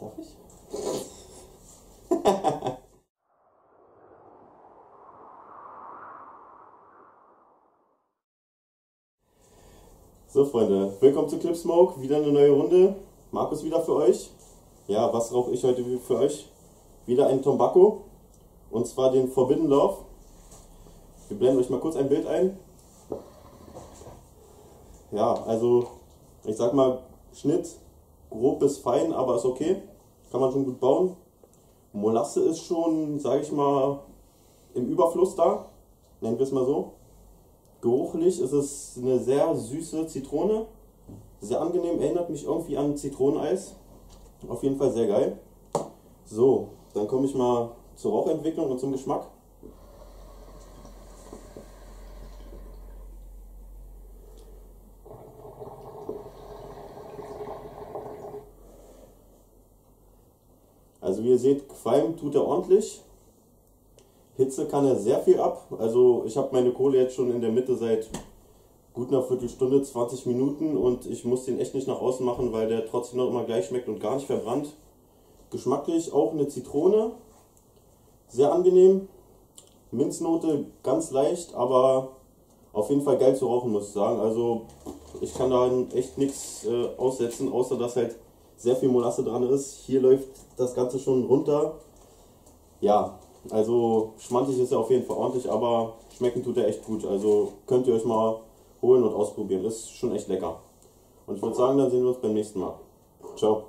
So Freunde, willkommen zu Clip Smoke, wieder eine neue Runde. Markus wieder für euch. Ja, was rauche ich heute für euch? Wieder ein Tobacco und zwar den Forbidden Love. Wir blenden euch mal kurz ein Bild ein. Ja, also ich sag mal Schnitt grob bis fein, aber ist okay. Kann man schon gut bauen. Molasse ist schon, sage ich mal, im Überfluss da. Nennen wir es mal so. Geruchlich ist es eine sehr süße Zitrone. Sehr angenehm, erinnert mich irgendwie an Zitroneneis. Auf jeden Fall sehr geil. So, dann komme ich mal zur Rauchentwicklung und zum Geschmack. Also wie ihr seht, Qualm tut er ordentlich. Hitze kann er sehr viel ab. Also ich habe meine Kohle jetzt schon in der Mitte seit gut einer Viertelstunde, 20 Minuten und ich muss den echt nicht nach außen machen, weil der trotzdem noch immer gleich schmeckt und gar nicht verbrannt. Geschmacklich auch eine Zitrone. Sehr angenehm. Minznote ganz leicht, aber auf jeden Fall geil zu rauchen, muss ich sagen. Also ich kann da echt nichts äh, aussetzen, außer dass halt sehr viel Molasse dran ist. Hier läuft das Ganze schon runter. Ja, also schmantig ist er auf jeden Fall ordentlich, aber schmecken tut er echt gut. Also könnt ihr euch mal holen und ausprobieren. Ist schon echt lecker. Und ich würde sagen, dann sehen wir uns beim nächsten Mal. Ciao.